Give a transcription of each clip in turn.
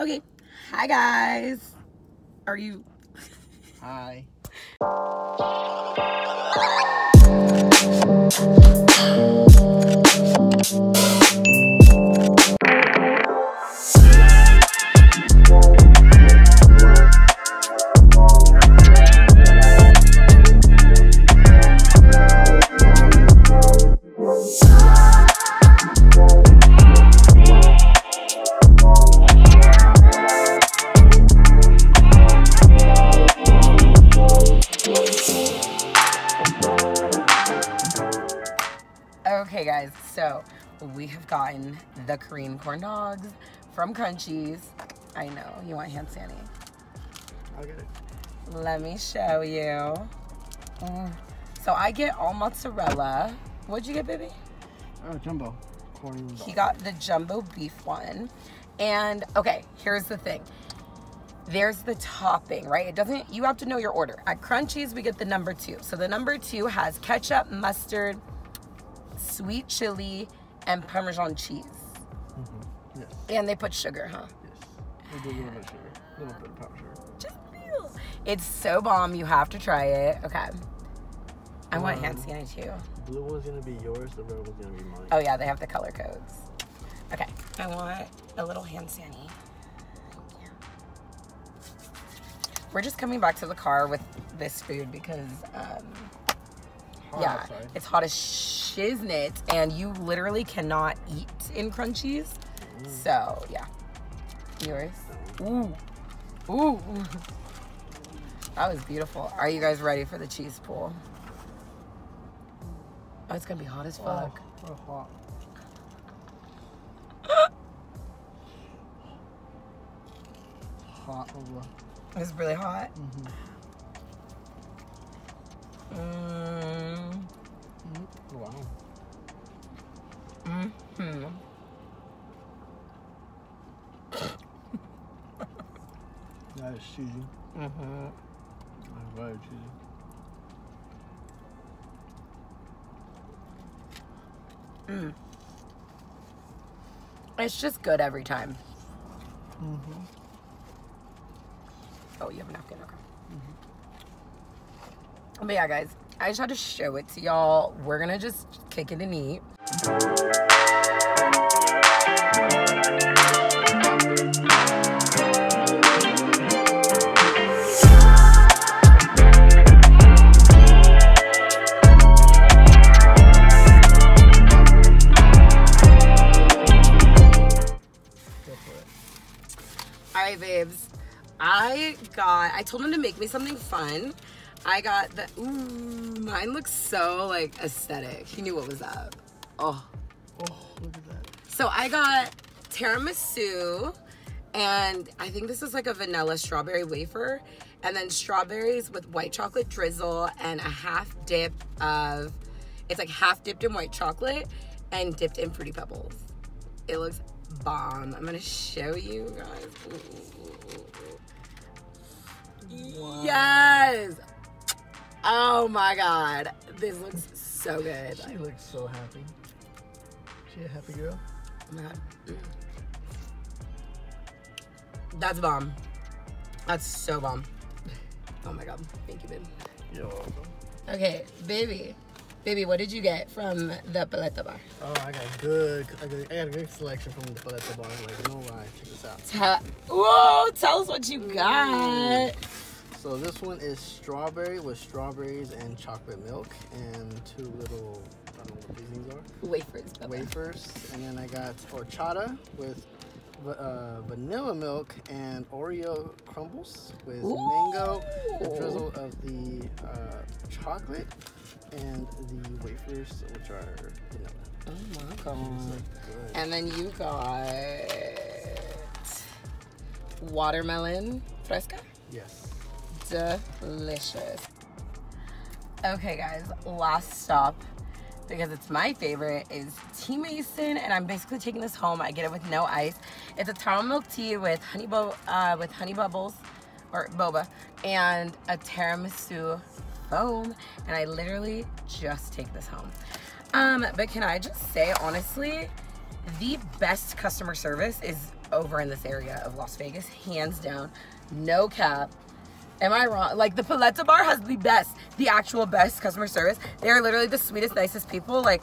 Okay. Hi, guys. Are you. Hi. we have gotten the Korean corn dogs from Crunchies. I know. You want hand sandy? I'll get it. Let me show you. Mm. So I get all mozzarella. What'd you get, baby? Oh, jumbo. Corn He got the jumbo beef one. And okay, here's the thing. There's the topping, right? It doesn't, you have to know your order. At Crunchies, we get the number two. So the number two has ketchup, mustard, sweet chili, and Parmesan cheese. Yes. And they put sugar, huh? Yes. Do a little bit of sugar. A little bit of powdered sugar. Just. It's so bomb. You have to try it. Okay. I want hand Um, scanning too. Blue one's gonna be yours. The red one's gonna be mine. Oh yeah, they have the color codes. Okay, I want a little hand sanny. We're just coming back to the car with this food because, um, Hot yeah, outside. it's hot as shiznit, and you literally cannot eat in crunchies. So yeah, yours. Ooh, ooh, that was beautiful. Are you guys ready for the cheese pool? Oh, it's gonna be hot as fuck. Oh, oh, hot. hot over. It's really hot. Mm-hmm. Mm. Is cheesy. Mm-hmm. Very cheesy. It's just good every time. Mm-hmm. Oh, you have a napkin. Okay. But yeah, guys, I just had to show it to y'all. We're gonna just kick it and eat. All right, babes. I got. I told him to make me something fun. I got the. Ooh, mine looks so like aesthetic. He knew what was up. Oh. Oh, look at that. So I got tiramisu, and I think this is like a vanilla strawberry wafer, and then strawberries with white chocolate drizzle and a half dip of, it's like half dipped in white chocolate and dipped in fruity pebbles. It looks bomb. I'm gonna show you guys. Ooh. Yes. Oh my god, this looks so good. She looks so happy. She a happy girl? Oh my god. That's bomb. That's so bomb. Oh my god. Thank you, babe. You're welcome. Okay, baby. Baby, what did you get from the paleta bar? Oh, I got good. I got, I got a good selection from the Paleta Bar. Like, no lie. Check this out. Tell, whoa, tell us what you mm. got. So this one is strawberry with strawberries and chocolate milk and two little, I don't know what these things are, Wafers, Bubba. wafers. And then I got horchata with uh, vanilla milk and Oreo crumbles with mango, the drizzle of the uh, chocolate, and the wafers, which are vanilla. Oh my god. good. And then you got watermelon fresca. yes. delicious. Okay, guys, last stop because it's my favorite is Tea Mason, and I'm basically taking this home. I get it with no ice. It's a taro milk tea with honey bu- uh, with honey bubbles or boba and a tiramisu foam, and I literally just take this home. Um, but can I just say honestly, the best customer service is over in this area of Las Vegas, hands down. No cap. Am I wrong? Like the Paleta Bar has the best, the actual best customer service. They are literally the sweetest, nicest people. Like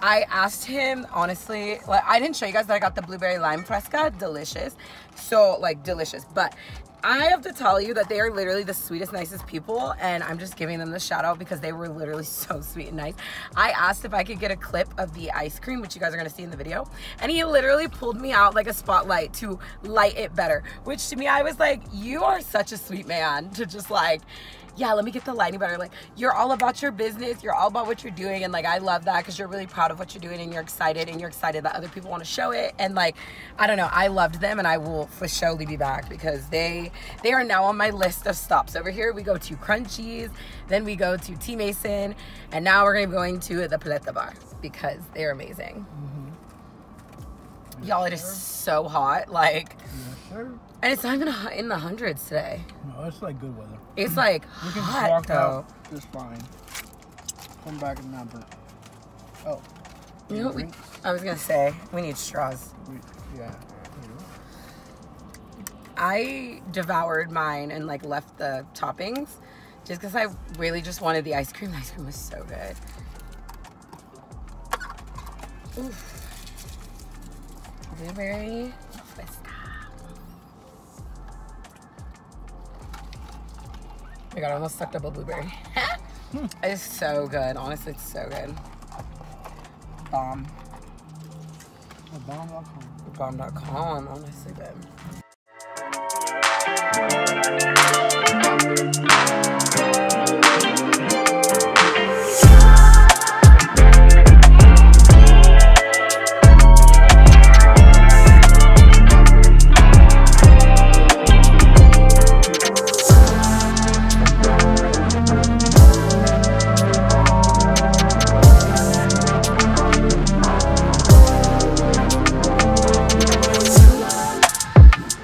I asked him honestly, like I didn't show you guys that I got the blueberry lime fresca, delicious. So like delicious. But I have to tell you that they are literally the sweetest, nicest people, and I'm just giving them the shout out because they were literally so sweet and nice. I asked if I could get a clip of the ice cream, which you guys are gonna see in the video, and he literally pulled me out like a spotlight to light it better. Which to me, I was like, you are such a sweet man to just like yeah, let me get the lighting better. Like, you're all about your business, you're all about what you're doing. And like, I love that because you're really proud of what you're doing and you're excited and you're excited that other people want to show it. And like, I don't know, I loved them and I will for surely be back because they they are now on my list of stops. Over here, we go to Crunchies, then we go to Tea Mason, and now we're gonna be going to the Paleta Bar because they're amazing. Mm-hmm. Y'all, it is so hot. Like, Yes, sir. And it's not even in the hundreds today. No, it's like good weather. It's like We can just hot walk though. out just fine. Come back and not burn. Oh. You know what we, I was gonna say we need straws. We, yeah. I devoured mine and like left the toppings just because I really just wanted the ice cream. The ice cream was so good. Oof. Blueberry my god, I almost sucked up a blueberry. it's so good. Honestly, it's so good. Bomb. Bomb.com. Bomb.com, honestly, babe.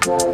Okay,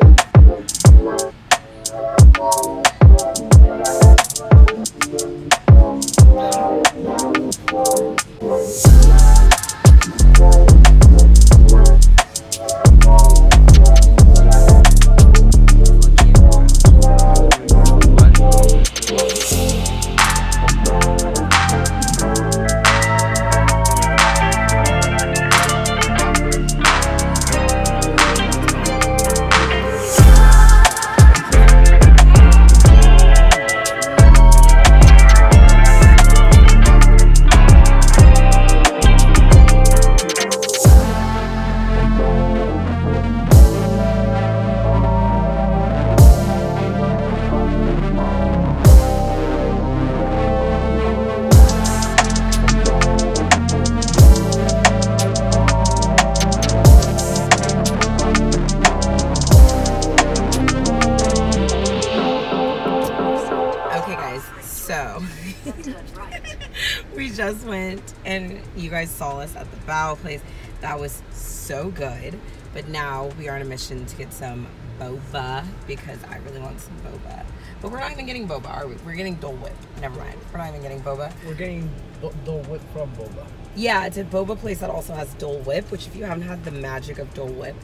and you guys saw us at the bao place. That was so good. But now we are on a mission to get some boba because I really want some boba. But we're not even getting boba, are we? We're getting Dole Whip. Never mind. We're not even getting boba. We're getting the, the whip from Boba. Yeah, it's a boba place that also has Dole Whip, which if you haven't had the magic of Dole Whip,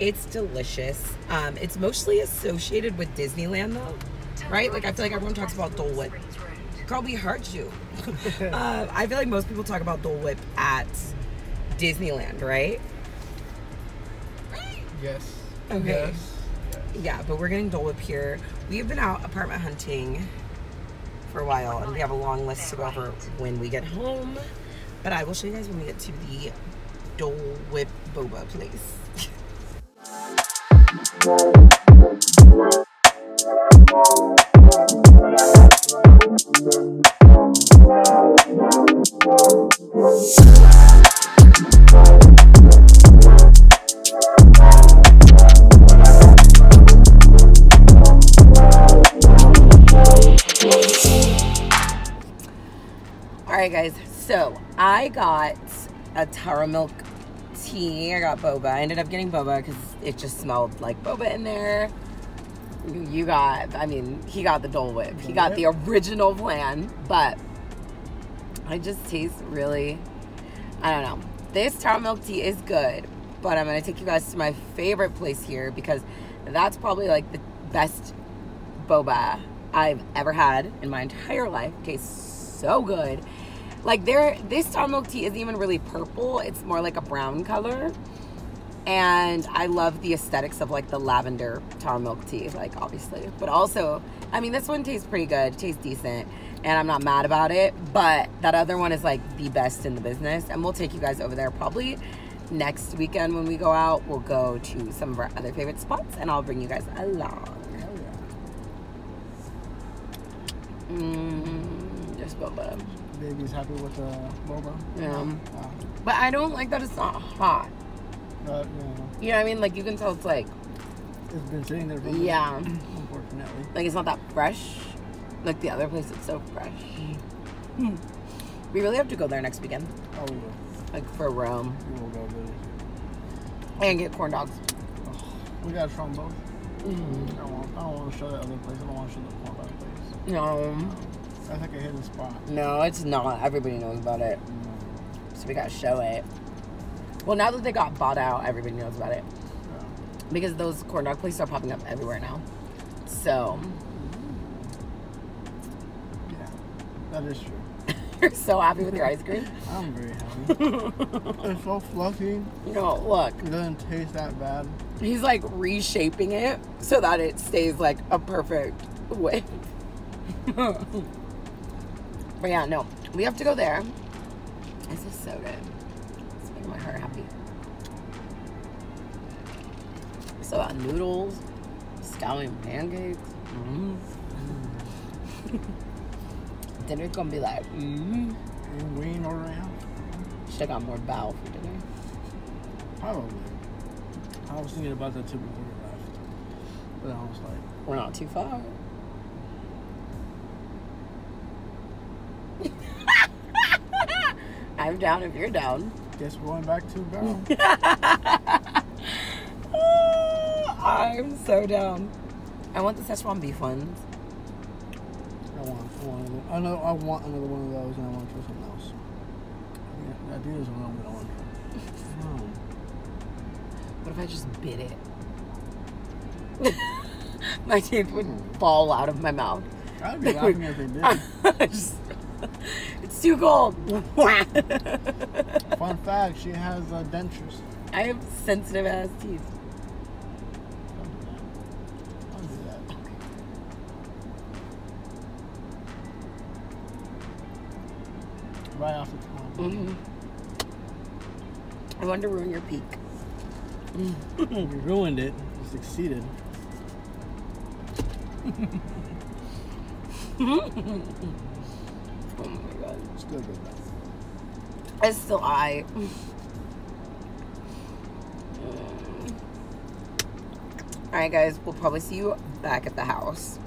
it's delicious. Um, it's mostly associated with Disneyland though, right? Like I feel like everyone talks about Dole Whip. Girl, we heard you. uh, I feel like most people talk about Dole Whip at Disneyland, right? Yes. Okay. Yes. Yeah, but we're getting Dole Whip here. We've been out apartment hunting for a while, and we have a long list to go over when we get home. But I will show you guys when we get to the Dole Whip Boba place. All right, guys. So I got a taro Milk tea. I got boba. I ended up getting boba because it just smelled like boba in there. You- You got, I mean, he got the Dole Whip. He got the original plan, but I just taste really, I don't know. this taro milk tea is good, but I'm gonna take you guys to my favorite place here because that's probably like the best boba I've ever had in my entire life. Tastes so good. Like there, this taro milk tea isn't even really purple. It's more like a brown color. And I love the aesthetics of like the lavender taro milk tea, like obviously. But also, I mean, this one tastes pretty good, tastes decent, and I'm not mad about it. But that other one is like the best in the business, and we'll take you guys over there probably next weekend when we go out. We'll go to some of our other favorite spots, and I'll bring you guys along. Hell yeah. Mm, just boba. Baby's happy with the boba. Yeah. Wow. But I don't like that it's not hot. But, you know, You know what I mean? Like you can tell it's like, it's been sitting there for yeah, unfortunately. like it's not that fresh. Like the other place, it's so fresh. Hmm. We really have to go there next weekend, Oh, we will. like for Rome, We will go visit. and get corn dogs. We got to try 'em both. Mm. I don't, want, I don't want to show that other place. I don't want to show the corn dog place. No, That's like a hidden spot. no, it's not. Everybody knows about it, Mm, so we gotta show it. Well, now that they got bought out, everybody knows about it because those corn dog places are popping up everywhere now. So yeah, that is true. you're so happy with your ice cream. I'm very happy. it's so fluffy. No, look, It doesn't taste that bad. he's like reshaping it so that it stays like a perfect width. but yeah, no, we have to go there. This is so good. My heart happy. So got noodles, scallion pancakes. Mm. Dinner's gonna be like, mm. And we ain't out. Should have got more bao for dinner. Probably. I was thinking about that too before we left. But I was like, We're not too far. I'm down if you're down. Guess we're going back to Barrel. I'm so down. I want the Szechuan beef ones. I want, I want, another, I know, I want another one of those, and I want to try something else. Yeah, that dude is one I'm gonna want. Hmm. What if I just bit it? my teeth would fall out of my mouth. I'd be laughing if they did. Just- it's too cold. Fun fact: she has uh, dentures. I have sensitive ass teeth. Don't do that. Don't do that. Right off the top. hmm I wanted to ruin your peak. You ruined it. You succeeded. Oh my god. Still good though. It's still I. Mm. Alright guys, we'll probably see you back at the house.